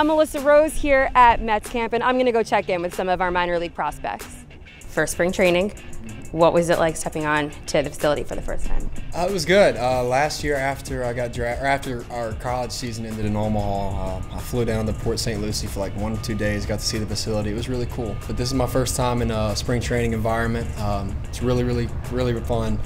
I'm Alyssa Rose here at Mets Camp, and I'm going to go check in with some of our minor league prospects. First spring training, what was it like stepping on to the facility for the first time? Uh, it was good. Uh, last year, after I got drafted, or after our college season ended in Omaha, uh, I flew down to Port St. Lucie for like one or two days. Got to see the facility. It was really cool. But this is my first time in a spring training environment. Um, it's really, really, really fun.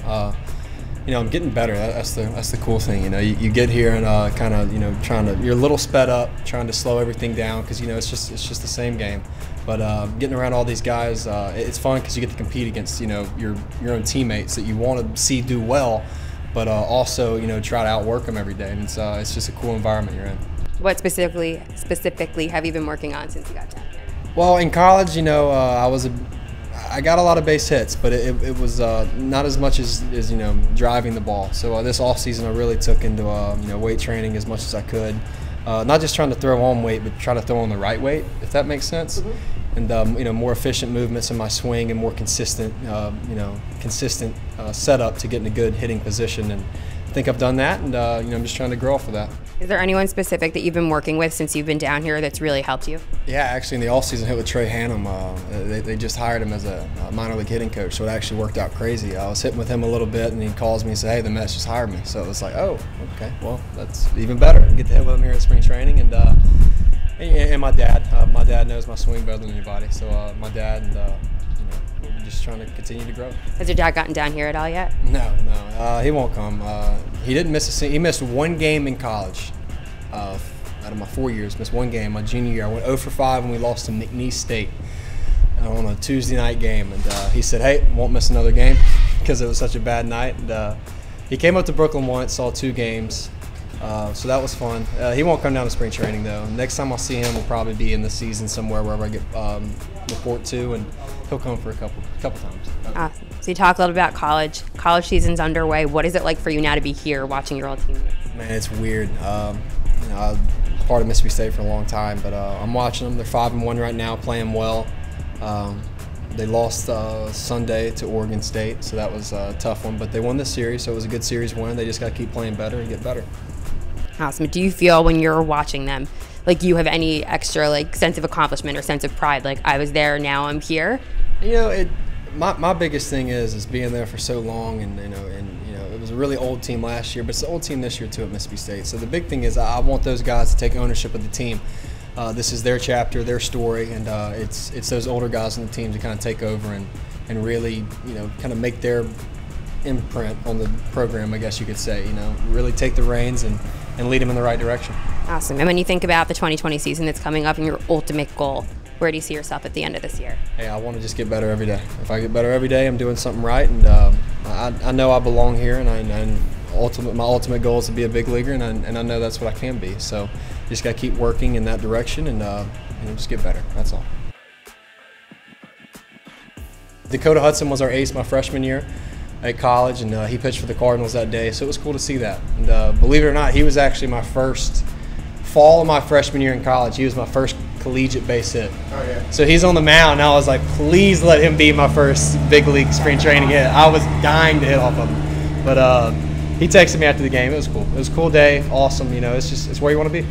You know, I'm getting better. That's the that's the cool thing. You know, you, you get here and uh, kind of you know trying to you're a little sped up, trying to slow everything down because you know it's just it's just the same game. But uh, getting around all these guys, uh, it's fun because you get to compete against you know your your own teammates that you want to see do well, but uh, also you know try to outwork them every day. And it's uh, it's just a cool environment you're in. What specifically specifically have you been working on since you got down here? Well, in college, you know, uh, I was a I got a lot of base hits, but it, it was uh, not as much as, as you know driving the ball. So uh, this off season, I really took into uh, you know weight training as much as I could. Uh, not just trying to throw on weight, but try to throw on the right weight, if that makes sense. Mm-hmm. And um, you know more efficient movements in my swing and more consistent uh, you know consistent uh, setup to get in a good hitting position. And think I've done that, and you know I'm just trying to grow off of that. Is there anyone specific that you've been working with since you've been down here that's really helped you? Yeah, actually, in the offseason, hit with Trey Hannum. Uh, they, they, just hired him as a, minor league hitting coach, so it actually worked out crazy. I was hitting with him a little bit, and he calls me and says, "Hey, the Mets just hired me." So it was like, "Oh, okay, well, that's even better." Get to hit with him here at spring training, and uh, and, my dad. Uh, my dad knows my swing better than anybody, so uh, my dad and uh, just trying to continue to grow. Has your dad gotten down here at all yet? No, no, uh, he won't come. Uh, he didn't miss a. He missed one game in college. Uh, out of my four years, missed one game. My junior year, I went 0 for 5 and we lost to McNeese State on a Tuesday night game. And uh, he said, "Hey, won't miss another game because it was such a bad night." And uh, he came up to Brooklyn once, saw two games. Uh, so that was fun. Uh, he won't come down to spring training though. Next time I'll see him will probably be in the season somewhere wherever I get um, report to, and he'll come for a couple couple times. Awesome. So you talk a little about college. College season's underway. What is it like for you now to be here watching your old teammates? Man, it's weird. Um, you know, I'm part of Mississippi State for a long time, but uh, I'm watching them. They're five and one right now, playing well. Um, they lost uh, Sunday to Oregon State, so that was a tough one. But they won the series, so it was a good series win. They just got to keep playing better and get better. Awesome. Do you feel when you're watching them, like you have any extra like sense of accomplishment or sense of pride? Like I was there, now I'm here. You know, it. My, my biggest thing is is being there for so long, and you know, and you know, it was a really old team last year, but it's an old team this year too at Mississippi State. So the big thing is I want those guys to take ownership of the team. Uh, this is their chapter, their story, and uh, it's it's those older guys on the team to kind of take over and and really you know kind of make their imprint on the program, I guess you could say. You know, really take the reins and, and lead them in the right direction. Awesome. And when you think about the 2020 season that's coming up and your ultimate goal, where do you see yourself at the end of this year? Hey, I want to just get better every day. If I get better every day, I'm doing something right, and um, I, I, know I belong here, and, I, and ultimate, my ultimate goal is to be a big leaguer, and I, and I know that's what I can be. So, just got to keep working in that direction, and uh, you know, just get better. That's all. Dakota Hudson was our ace my freshman year at college, and uh, he pitched for the Cardinals that day. So it was cool to see that. And uh, believe it or not, he was actually my first fall of my freshman year in college. He was my first collegiate base hit. Oh, yeah. So he's on the mound, and I was like, please let him be my first big league spring training hit. I was dying to hit off of him, but uh, he texted me after the game. It was cool. It was a cool day, awesome. You know, it's just it's where you want to be.